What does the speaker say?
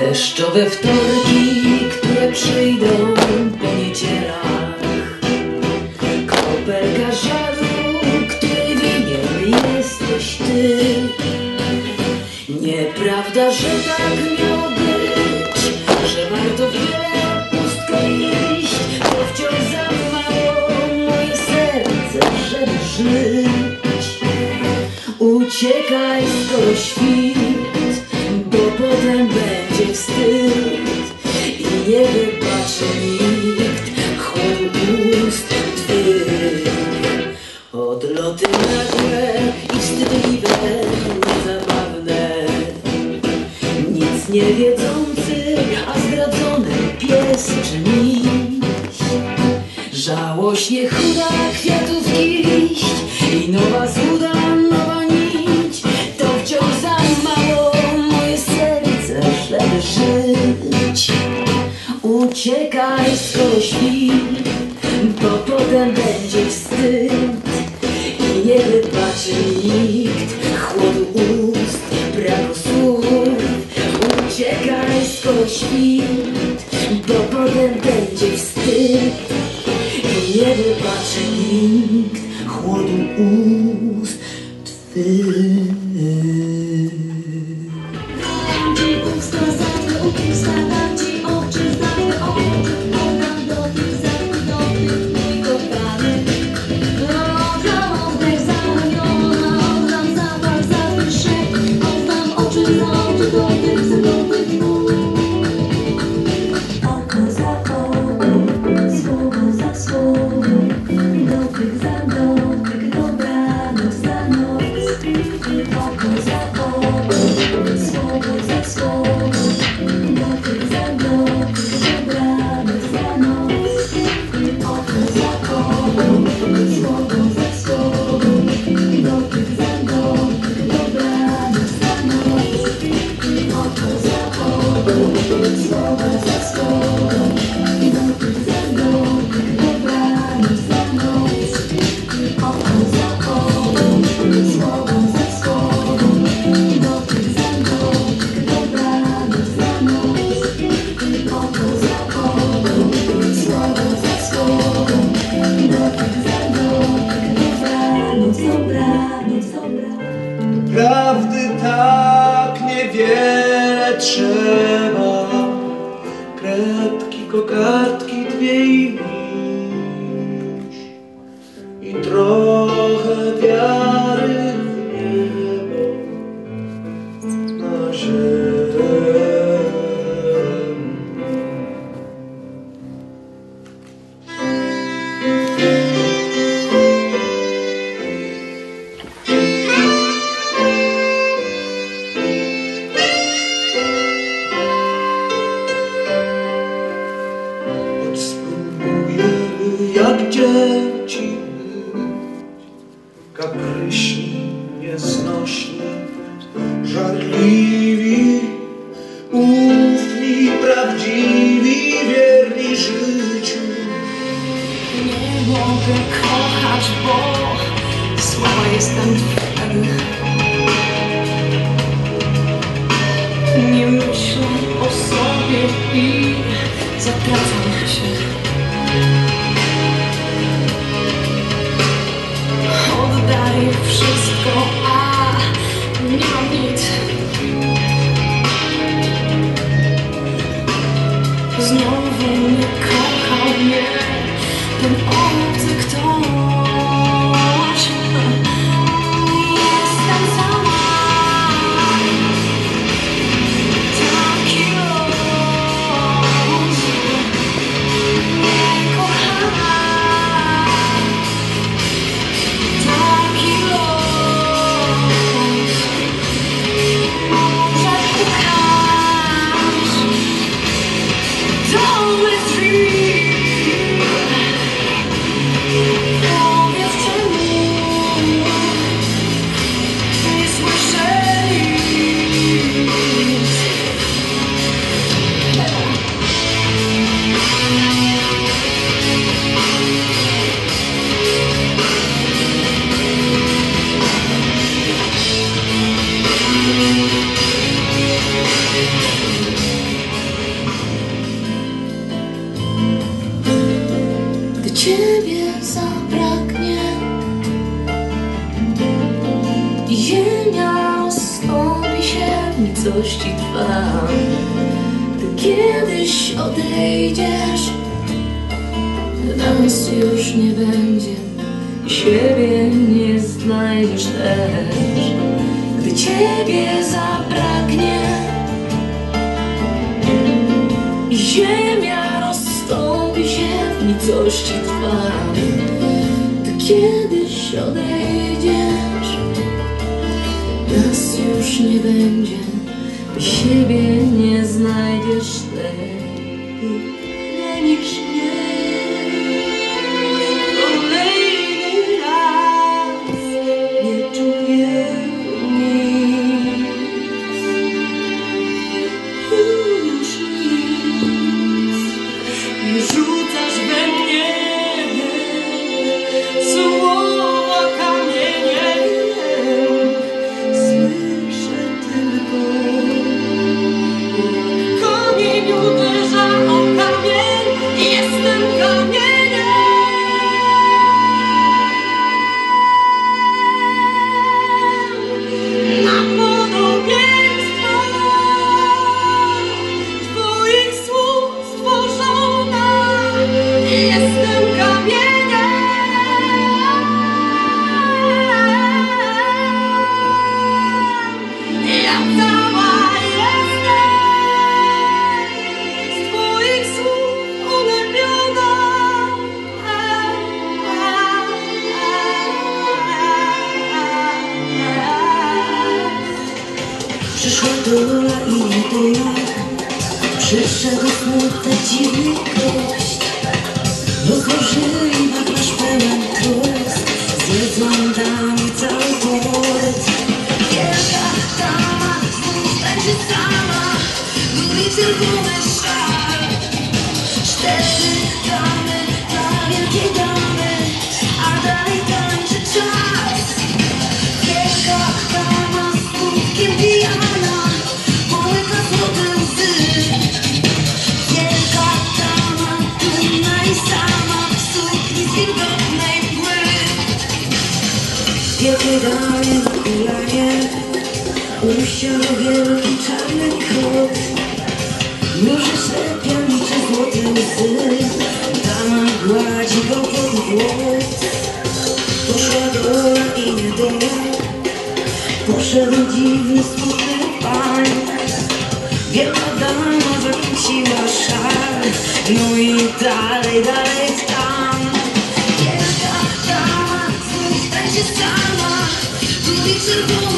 Deszczowe wtorki, które przyjdą po niedzielach. Kropelka żalu, której winien jesteś ty. Nieprawda, że tak miało być Że warto wiele pustkę iść To wciąż za mało moje serce, żeby żyć. Uciekaj, skoro świt Żałośnie chuda kwiatów kiść I nowa złuda, nowa nić. To wciąż za mało moje serce, żeby żyć Uciekaj skoro świt Bo potem będzie wstyd. I nie wybaczy nikt Chłodu ust, braku słów. Uciekaj skoro świt chłodu trzeba. Kredki, kokardki, jak dzieci być Kapryśni, nieznośni, żarliwi Ufni, prawdziwi, wierni życiu Nie mogę kochać, bo słaba jestem wtedy. Nie myślę o sobie i zatracam się. life. Gdy kiedyś odejdziesz Nas już nie będzie i Siebie nie znajdziesz też. Gdy Ciebie zabraknie Ziemia rozstąpi się w nicości Twa Ty kiedyś odejdziesz Nas już nie będzie By siebie nie znajdziesz lepiej Przyszła dola i niedola Przyszedł smutek, dziwny gość. Rozłożyli wachlarz pełen trust. Zjedzą damy cały port. Wielka dama znów będzie sama. Mówi czerwony szal Cztery Usiadł wielki czarny kot. Może ślepia liczy złote łzy. Dama gładzi go pod włos. Poszła dola i niedola Poszedł dziwny, smutny pan. Wielka dama zakręciła szal. No i dalej, dalej w tam. Wielka dama znów będzie sama. Mówi czerwony